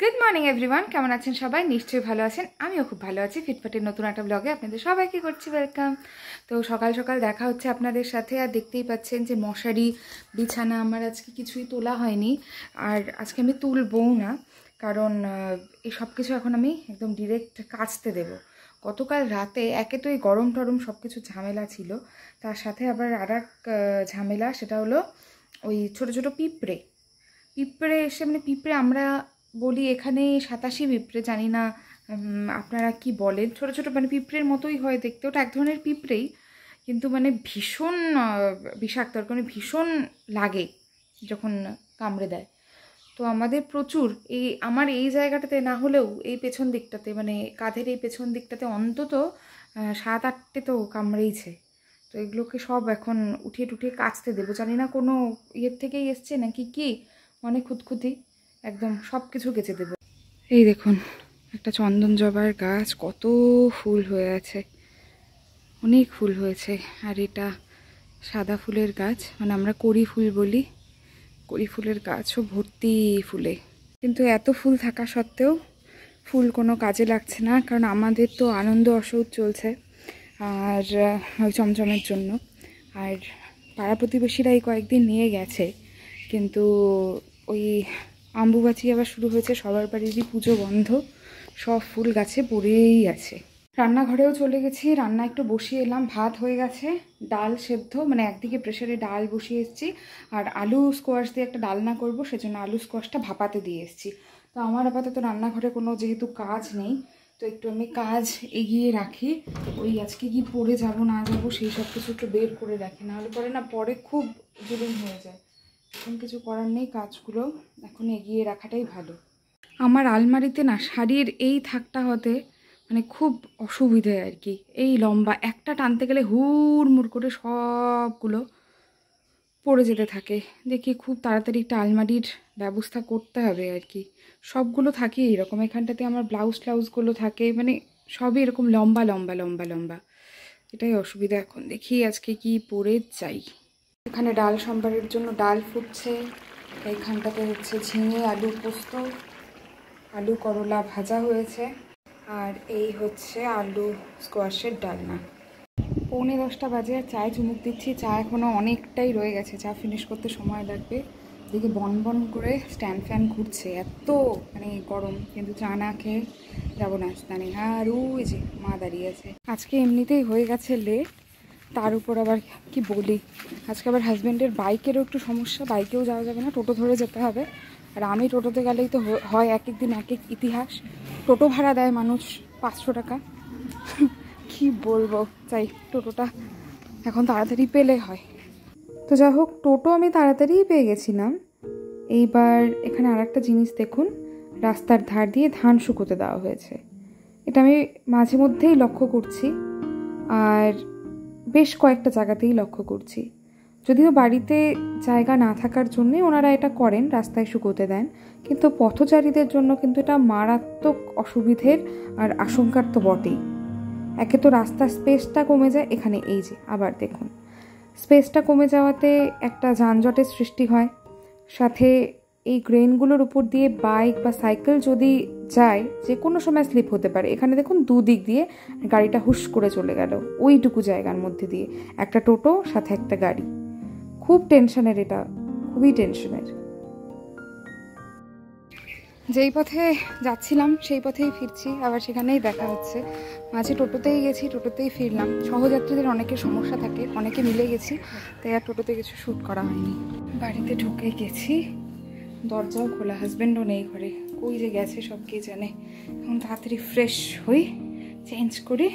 Good morning everyone কেমন আছেন সবাই? নিশ্চয়ই ভালো আছেন। আমিও খুব ভালো আছি। ফিটফাটের নতুন একটা ব্লগে আপনাদের সবাইকে করছি ওয়েলকাম তো সকাল সকাল দেখা হচ্ছে আপনাদের সাথে। আর দেখতেই পাচ্ছেন যে মশারি, বিছানা আমার আজকে কিছুই তোলা হয়নি। আর আজকে আমি তুলবও না। কারণ এই সব কিছু এখন আমি একদম ডিরেক্ট কাচতে দেবো। গতকাল রাতে একে তো এই গরম টরম সব কিছু ঝামেলা ছিল। তার সাথে আবার আর ঝামেলা, সেটা হলো ওই ছোট ছোট পিঁপড়ে। পিঁপড়ে, এসে মানে পিঁপড়ে আমরা বলি, এখানে সাতাশি পিঁপড়ে, জানি না আপনারা কি বলেন? ছোট ছোট মানে পিঁপড়ের মতোই হয় দেখতে। ওটা এক ধরনের পিঁপড়েই, কিন্তু মানে ভীষণ বিষাক্ত মানে ভীষণ লাগে যখন কামড়ে দেয়। তো আমাদের প্রচুর, এই আমার এই জায়গাটাতে না হলেও এই পেছন দিকটাতে মানে কাঁধের এই পেছন দিকটাতে অন্তত সাত আটটে তো কামড়েইছে। তো এগুলোকে সব এখন উঠিয়ে টুঠিয়ে কাচতে দেবো। জানি না কোনো ইয়ের থেকেই এসছে নাকি কি অনেক খুঁতখুতি। একদম সব কিছু কেচে দেবো। এই দেখুন, একটা চন্দন জবার গাছ, কত ফুল হয়ে আছে। অনেক ফুল হয়েছে, আর এটা সাদা ফুলের গাছ মানে আমরা কড়ি ফুল বলি। কড়ি ফুলের গাছও ভর্তি ফুলে। কিন্তু এত ফুল থাকা সত্ত্বেও ফুল কোনো কাজে লাগছে না, কারণ আমাদের তো আনন্দ অসৌধ চলছে, আর ওই চমচমের জন্য। আর পাড়া প্রতিবেশীরা এই কয়েকদিন নিয়ে গেছে, কিন্তু ওই আম্বুবাচি আবার শুরু হয়েছে, সবার বাড়িরই পুজো বন্ধ। সব ফুল গাছে পড়েই আছে। রান্নাঘরেও চলে গেছি, রান্না একটু বসিয়ে এলাম, ভাত হয়ে গেছে, ডাল সেদ্ধ মানে একদিকে প্রেশারে ডাল বসিয়ে এসেছি, আর আলু স্কোয়াশ দিয়ে একটা ডালনা করব, সেজন্য আলু স্কোয়াশটা ভাপাতে দিয়ে এসেছি। তো আমার আপাতত রান্নাঘরে কোনো যেহেতু কাজ নেই, তো একটু আমি কাজ এগিয়ে রাখি, ওই আজকে কি পড়ে যাব না যাব সেই সব কিছু একটু বের করে রাখি নাহলে পরে না পরে খুব জুলুম হয়ে যায়। এখন কিছু করার নেই, কাজগুলো এখন এগিয়ে রাখাটাই ভালো। আমার আলমারিতে না শাড়ির এই থাকটা হতে মানে খুব অসুবিধে আর কি। এই লম্বা একটা টানতে গেলে হুড়মুড় করে সবগুলো পড়ে যেতে থাকে। দেখি খুব তাড়াতাড়ি একটা আলমারির ব্যবস্থা করতে হবে আর কি। সবগুলো থাকে এরকম এখানটাতে আমার ব্লাউজ ট্লাউজগুলো থাকে। মানে সবই এরকম লম্বা লম্বা লম্বা লম্বা। এটাই অসুবিধা এখন। দেখি আজকে কি পরে যাই। এখানে ডাল সম্বারের জন্য ডাল ফুটছে। এইখানটাতে হচ্ছে ঝিঙে, আলু পোস্ত, আলু করলা ভাজা হয়েছে। আর এই হচ্ছে আলু স্কোয়াশের ডালনা। পৌনে দশটা বাজে, আর চায় চুমুক দিচ্ছি। চা এখনও অনেকটাই রয়ে গেছে। চা ফিনিশ করতে সময় লাগবে। দেখি বন বন করে স্ট্যান্ড ফ্যান ঘুরছে। এত মানে গরম, কিন্তু চা না খেয়ে যাব না। স্নানে আর ওই যে মা দাঁড়িয়ে আছে। আজকে এমনিতেই হয়ে গেছে লেট তার উপর আবার কি বলি? আজকে আবার হাজব্যান্ডের বাইকেরও একটু সমস্যা বাইকেও যাওয়া যাবে না, টোটো ধরে যেতে হবে। আর আমি টোটোতে গেলেই তো হয় এক এক দিন এক এক ইতিহাস। টোটো ভাড়া দেয় মানুষ পাঁচশো টাকা। কি বলব? চাই টোটোটা এখন তাড়াতাড়ি পেলে হয়। তো যাই হোক, টোটো আমি তাড়াতাড়িই পেয়ে গেছিলাম। এইবার এখানে আর একটা জিনিস দেখুন, রাস্তার ধার দিয়ে ধান শুকোতে দেওয়া হয়েছে। এটা আমি মাঝে মধ্যেই লক্ষ্য করছি। আর বেশ কয়েকটা জায়গাতেই লক্ষ্য করছি। যদিও বাড়িতে জায়গা না থাকার জন্যে ওনারা এটা করেন, রাস্তায় শুকোতে দেন। কিন্তু পথচারীদের জন্য কিন্তু এটা মারাত্মক অসুবিধের আর আশঙ্কার তো বটেই। একে তো রাস্তার স্পেসটা কমে যায়, এখানে এই যে, আবার দেখুন। স্পেসটা কমে যাওয়াতে একটা যানজটের সৃষ্টি হয়। সাথে এই গ্রেনগুলোর উপর দিয়ে বাইক বা সাইকেল যদি যায় যে কোনো সময় স্লিপ হতে পারে। এখানে দেখুন দুদিক দিয়ে গাড়িটা হুশ করে চলে গেল, ওইটুকু জায়গার মধ্যে দিয়ে। একটা টোটো, সাথে একটা গাড়ি। খুব টেনশনের এটা, খুবই টেনশনের। যেই পথে যাচ্ছিলাম, সেই পথেই ফিরছি, আবার সেখানেই দেখা হচ্ছে। মাঝে টোটোতেই গেছি, টোটোতেই ফিরলাম। সহযাত্রীদের অনেকের সমস্যা থাকে, অনেকে মিলে গেছি, তাই আর টোটোতে কিছু শ্যুট করা হয়নি। বাড়িতে ঢুকে গেছি। দরজাও খোলা হাজব্যান্ডও নেই ঘরে। কই যে গেছে সব কে জানে? এখন তাড়াতাড়ি ফ্রেশ হই চেঞ্জ করি,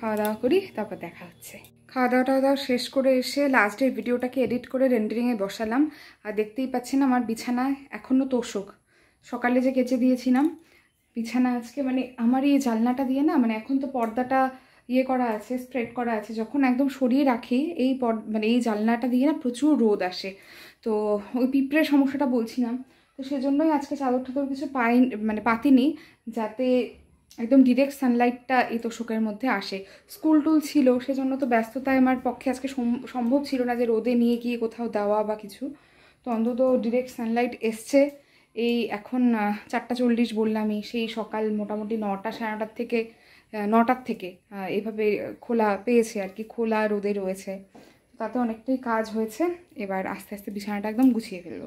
খাওয়া দাওয়া করি, তারপর দেখা হচ্ছে। খাওয়া দাওয়া টাওয়া দাওয়া শেষ করে এসে লাস্টের ভিডিওটাকে এডিট করে রেন্ডারিংয়ে বসালাম। আর দেখতেই পাচ্ছেন আমার বিছানায় এখনও তোষক। সকালে যে কেচে দিয়েছিলাম, বিছানা আজকে মানে আমার এই জালনাটা দিয়ে না মানে এখন তো পর্দাটা ইয়ে করা আছে স্প্রেড করা আছে, যখন একদম সরিয়ে রাখি, এই পর মানে এই জালনাটা দিয়ে না প্রচুর রোদ আসে। তো ওই পিঁপড়ের সমস্যাটা বলছিলাম। তো সেজন্যই আজকে চাদর টাদর কিছু পাই মানে পাতিনি যাতে একদম ডিরেক্ট সানলাইটটা এই তোষকের মধ্যে আসে। স্কুল টুল ছিল, সেজন্য তো ব্যস্ততায় আমার পক্ষে আজকে সম- সম্ভব ছিল না যে রোদে নিয়ে গিয়ে কোথাও দেওয়া বা কিছু। তো অন্তত ডিরেক্ট সানলাইট এসছে। এই এখন চারটা চল্লিশ বললামই, সেই সকাল মোটামুটি নটা, সাড়ে নটার থেকে নটার থেকে এভাবে খোলা পেয়েছে আর কি, খোলা রোদে রয়েছে। তাতে অনেকটাই কাজ হয়েছে। এবার আস্তে আস্তে বিছানাটা একদম গুছিয়ে ফেলল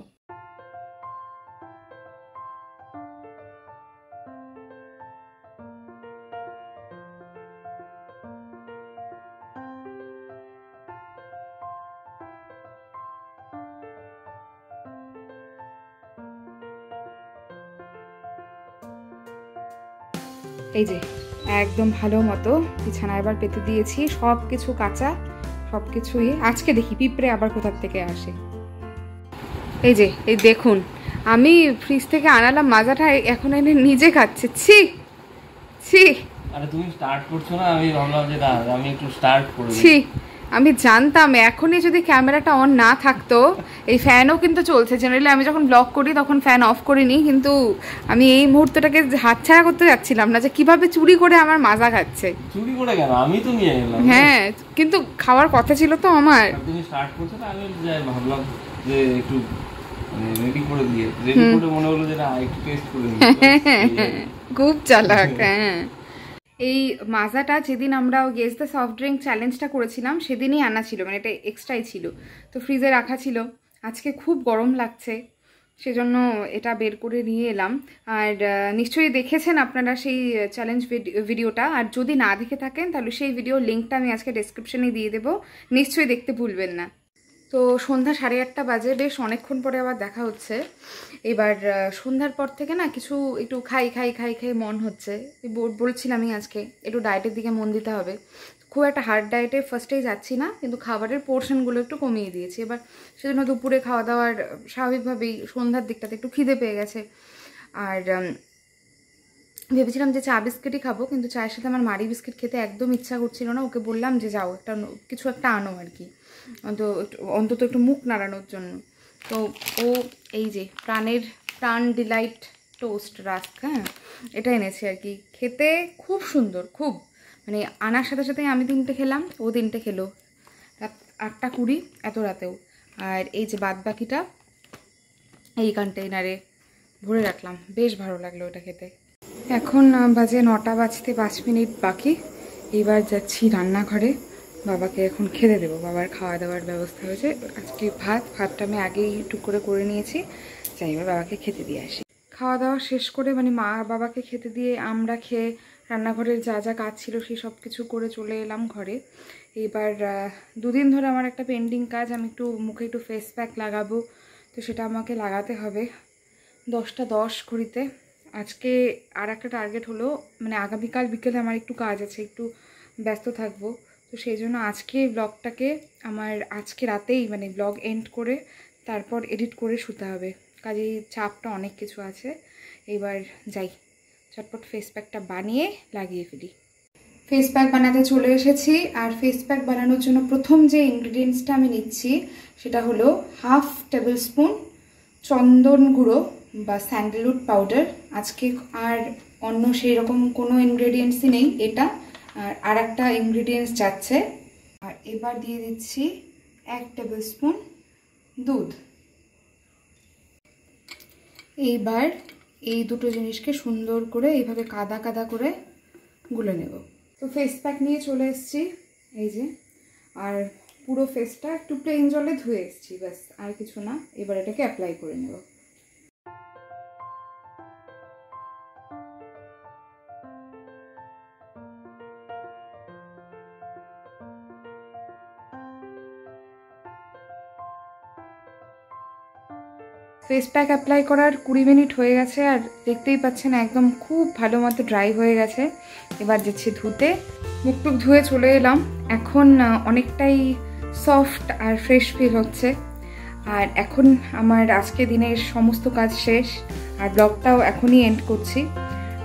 এই যে একদম ভালো মতো বিছানা এবার পেতে দিয়েছি। সব কিছু কাঁচা সব কিছুই আজকে দেখি পিঁপড়ে আবার কোথার থেকে আসে। এই যে এই দেখুন আমি ফ্রিজ থেকে আনালাম মাজাটা এখন এনে নিজে খাচ্ছে। ছি ছি। আরে তুমি স্টার্ট করছ না আমি ভাবলাম যে না আমি একটু স্টার্ট করব ছি আমি জানতাম এখনই যদি ক্যামেরাটা অন না থাকতো এই ফ্যানও কিন্তু চলছে। জেনারেলি আমি যখন ব্লগ করি তখন ফ্যান অফ করিনি কিন্তু আমি এই মুহূর্তটাকে হাতছাড়া করতে যাচ্ছিলাম না যে কীভাবে চুরি করে আমার মাজা খাচ্ছে। চুরি করে কেন? আমি তো নিয়ে গেলাম। হ্যাঁ কিন্তু খাওয়ার কথা ছিল তো আমার। তুমি স্টার্ট করছ না আমি ভাবলাম যে একটু রেডি করে দিয়ে রেডি করে মনে হলো যে না একটু টেস্ট করে নিই। খুব চালাক হ্যাঁ। এই মাজাটা যেদিন আমরা গেস দ্য সফট ড্রিঙ্ক চ্যালেঞ্জটা করেছিলাম, সেদিনই আনা ছিল মানে এটা এক্সট্রাই ছিল। তো ফ্রিজে রাখা ছিল। আজকে খুব গরম লাগছে, সেজন্য এটা বের করে নিয়ে এলাম। আর নিশ্চয়ই দেখেছেন আপনারা সেই চ্যালেঞ্জ ভিডিওটা আর যদি না দেখে থাকেন, তাহলে সেই ভিডিও লিঙ্কটা আমি আজকে ডেসক্রিপশনে দিয়ে দেবো। নিশ্চয়ই দেখতে ভুলবেন না। তো সন্ধ্যা সাড়ে আটটা বাজে, বেশ অনেকক্ষণ পরে আবার দেখা হচ্ছে। এবার সন্ধ্যার পর থেকে না কিছু একটু খাই খাই খাই খাই মন হচ্ছে। এই বল- বলছিলামই আজকে, একটু ডায়েটের দিকে মন দিতে হবে। খুব একটা হার্ড ডায়েটে ফার্স্টেই যাচ্ছি না, কিন্তু খাবারের পোর্শনগুলো একটু কমিয়ে দিয়েছি। এবার সেজন্য দুপুরে খাওয়া দাওয়ার স্বাভাবিকভাবেই সন্ধ্যার দিকটাতে একটু খিদে পেয়ে গেছে। আর ভেবেছিলাম যে চা বিস্কিটই খাব, কিন্তু চায়ের সাথে আমার মারি বিস্কিট খেতে একদম ইচ্ছা করছিল না। ওকে বললাম যে, যাও, একটা কিছু একটা আনো আর কি। একটু- অন্তত একটু মুখ নাড়ানোর জন্য। তো ও এই যে, প্রাণের প্রাণ ডিলাইট টোস্ট রাস্ক হ্যাঁ এটা এনেছে আর কি। খেতে খুব সুন্দর, খুব। মানে আনার সাথে সাথে আমি তিনটে খেলাম, ও তিনটে খেলো। রাত আটটা কুড়ি, এত রাতেও। আর এই যে বাদ বাকিটা, এই কন্টেইনারে ভরে রাখলাম। বেশ ভালো লাগল ওটা খেতে। এখন বাজে নটা বাজতে পাঁচ মিনিট বাকি। এবার যাচ্ছি রান্নাঘরে। বাবাকে এখন খেতে দেবো। বাবার খাওয়া দাওয়ার ব্যবস্থা হয়েছে। আজকে ভাত, ভাতটা আমি আগেই টুক করে করে নিয়েছি। যাই, এবার বাবাকে খেতে দিয়ে আসি। খাওয়া দাওয়া শেষ করে মানে মা বাবাকে খেতে দিয়ে আমরা খেয়ে রান্নাঘরের যা যা কাজ ছিল সেই সব কিছু করে চলে এলাম ঘরে। এবার দুদিন ধরে আমার একটা পেন্ডিং কাজ, আমি একটু মুখে একটু ফেস প্যাক লাগাবো। তো সেটা আমাকে লাগাতে হবে। দশটা দশ ঘড়িতে আজকে আর একটা টার্গেট হলো মানে আগামীকাল বিকেলে আমার একটু কাজ আছে, একটু ব্যস্ত থাকব। তো সেই জন্য আজকে ব্লগটাকে আমার আজকে রাতেই মানে ব্লগ এন্ড করে তারপর এডিট করে শুতে হবে। কাজেই চাপটা অনেক কিছু আছে। এবার যাই, চটপট ফেস প্যাকটা বানিয়ে লাগিয়ে ফেলি। ফেস প্যাক বানাতে চলে এসেছি, আর ফেস প্যাক বানানোর জন্য প্রথম যে ইনগ্রিডিয়েন্টসটা আমি নিচ্ছি, সেটা হলো হাফ টেবিল স্পুন চন্দন গুঁড়ো। বা স্যান্ডেলউড পাউডার আজকে আর অন্য সেই রকম কোনো ইনগ্রেডিয়েন্টসই নেই, এটা। আর আর একটা ইনগ্রেডিয়েন্টস যাচ্ছে। আর এবার দিয়ে দিচ্ছি এক টেবিল স্পুন দুধ। এইবার এই দুটো জিনিসকে সুন্দর করে এইভাবে কাদা কাদা করে গুলে নেব। তো ফেস প্যাক নিয়ে চলে এসেছি, এই যে। আর পুরো ফেসটা একটু প্লেন জলে ধুয়ে এসেছি, ব্যাস, আর কিছু না। এবার এটাকে অ্যাপ্লাই করে নেব। ফেস প্যাক অ্যাপ্লাই করার কুড়ি মিনিট হয়ে গেছে আর দেখতেই পাচ্ছেন একদম খুব ভালো মতো ড্রাই হয়ে গেছে। এবার যাচ্ছি ধুতে। মুখ টুক ধুয়ে চলে এলাম। এখন অনেকটাই সফট আর ফ্রেশ ফিল হচ্ছে। আর এখন আমার আজকে দিনের সমস্ত কাজ শেষ আর ব্লগটাও এখনই এন্ড করছি।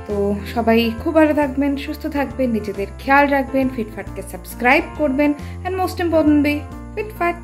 তো সবাই খুব ভালো থাকবেন, সুস্থ থাকবেন, নিজেদের খেয়াল রাখবেন, ফিটফাটকে সাবস্ক্রাইব করবেন অ্যান্ড মোস্ট ইম্পর্টেন্টলি ফিটফাট।